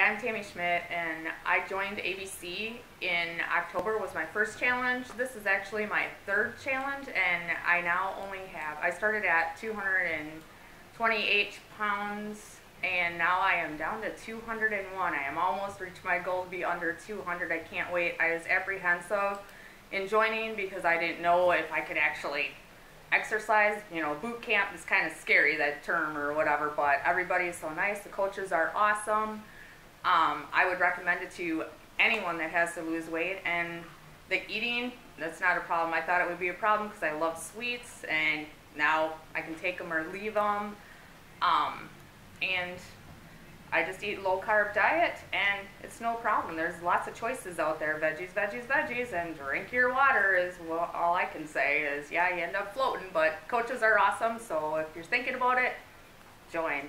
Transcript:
I'm Tammy Schmidt, and I joined ABC in October was my first challenge. This is actually my third challenge, and I now only have, I started at 228 pounds, and now I am down to 201. I am almost reached my goal to be under 200. I can't wait. I was apprehensive in joining because I didn't know if I could actually exercise. You know, boot camp is kind of scary, that term or whatever, but everybody is so nice. The coaches are awesome. Um, I would recommend it to anyone that has to lose weight. And the eating, that's not a problem. I thought it would be a problem because I love sweets, and now I can take them or leave them. Um, and I just eat low carb diet, and it's no problem. There's lots of choices out there: veggies, veggies, veggies, and drink your water. Is well, all I can say. Is yeah, you end up floating, but coaches are awesome. So if you're thinking about it, join.